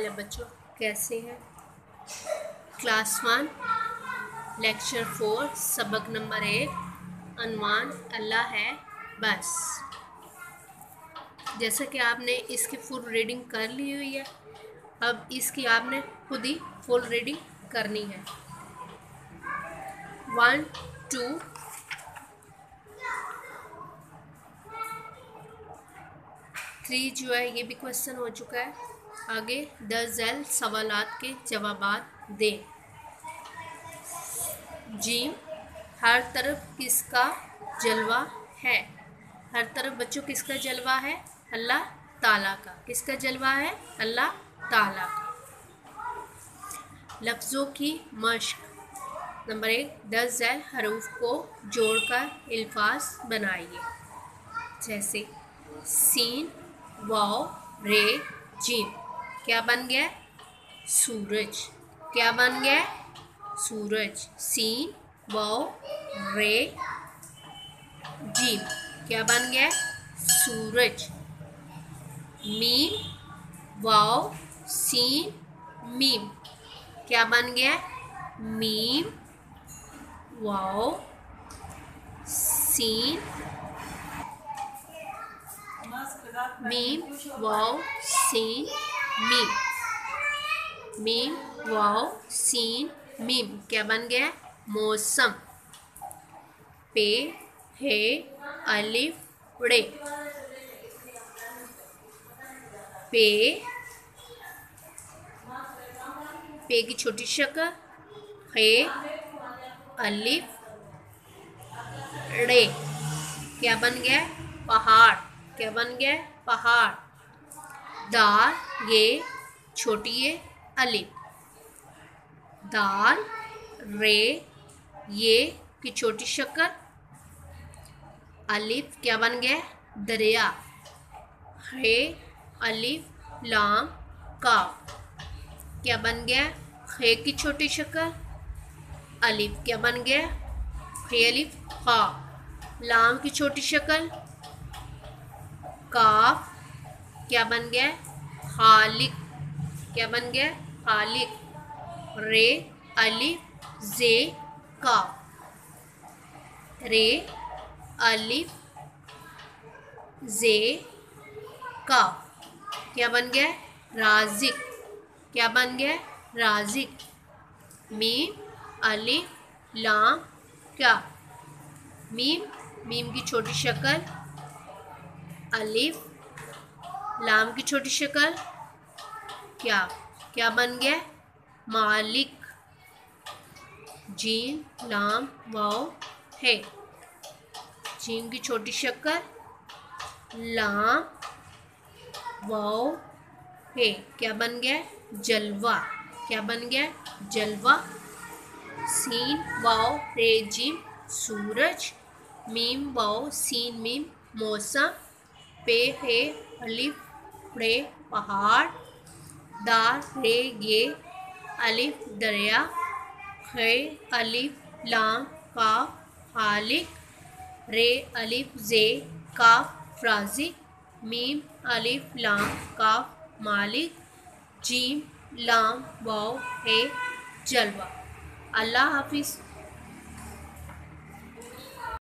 Hello बच्चों, कैसे हैं? क्लास वन, लेक्चर फोर, सबक नंबर एक, अनवान, अल्लाह है, बस। जैसा कि आपने इसकी फुल रीडिंग कर ली हुई है, अब इसकी आपने खुद ही फुल रीडिंग करनी है। वन टू थ्री जो है, ये भी क्वेश्चन हो चुका है। आगे द जैल के जवाब दें। जी हर तरफ़ किसका जलवा है? हर तरफ़ बच्चों किसका जलवा है? अल्लाह ताला का। किसका जलवा है? अल्लाह ताला का। लफ्ज़ों की मश्क। नंबर एक दस जैल हरूफ को जोड़कर अल्फाज बनाइए। जैसे, सीन, वाओ, रे, जिम। क्या बन गया? सूरज। क्या बन गया? सूरज। सीन, वाओ, रे जिम क्या बन गया? सूरज। Meme, wow, scene, meme. क्या बन गया? मीम, वाओ, सीन, मीम, वाओ, सीन मीम मीम वाओ, सीन, मीम। क्या बन गया? मौसम। पे, हे, अलिफ ड़े पे पे की छोटी शक्ल। हे, अलिफ ड़े क्या बन गया? पहाड़। क्या बन गया? पहाड़। दाल ये छोटी, ये अलिफ दाल रे, ये की छोटी शक्ल अलिफ क्या बन गया? दरिया। हे अलिफ, लाम का क्या बन गया? हे की छोटी शक्ल अलिफ क्या बन गया? हे अलिफ, खा। लाम की छोटी शक्ल क्या बन गया खालिक। क्या बन गया खालिक। रे अलिफ जे का। रे अलिफ जे का। क्या बन गया राजिक। क्या बन गया राजिक। मीम अलिफ लाम, क्या? मीम। मीम की छोटी शक्ल। अलिफ। लाम की छोटी शक्ल। क्या क्या बन गया? मालिक। जीम लाम, वाओ, है। जीम की छोटी शक्ल। लाम, वाओ, है। क्या बन गया? जलवा। क्या बन गया? जलवा। सीन, वाओ रे जिम सूरज। मीम, वाओ, सीन, मीम, मौसम। पे, है, अलिफ रे पहाड़, दार रे ये अलिफ दरिया, खे अलिफ लाम का खालिक रे अलिफ जे का फ्राजी मीम अलिफ लाम का मालिक, जीम लाम वाओ है जलवा। अल्लाह हाफिज़।